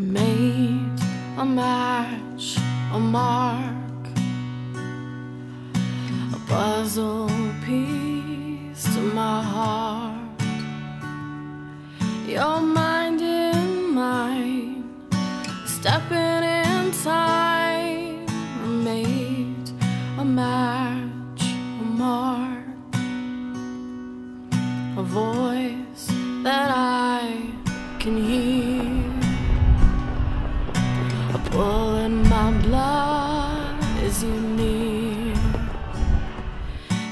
made a match, a mark, a puzzle piece to my heart. Your mind in mine, stepping in time, made a match, a mark, a voice pull in my blood as you near.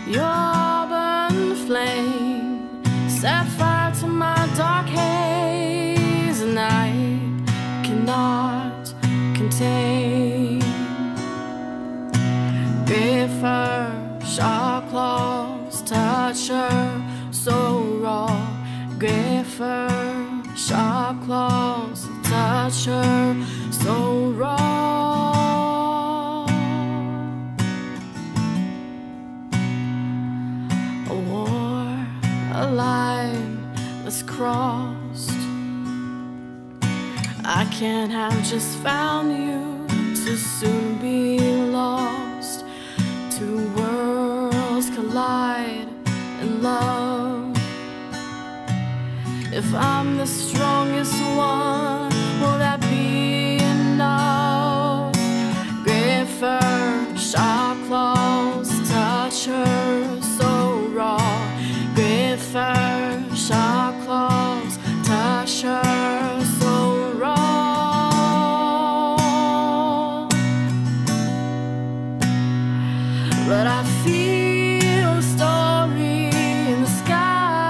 Your auburn flame set fire to my dark haze, and I cannot contain. Grey fur, sharp claws, touch her so raw. Grey fur, sharp claws, touch her so line was crossed. I can't have just found you to soon be lost. Two worlds collide in love. If I'm the strongest one, will that be enough? Grey fur, sharp claws, touch her But I feel a story in the skies.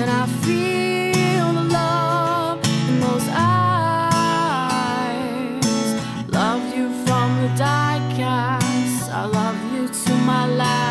And I feel the love in those eyes. Love you from the die I love you to my life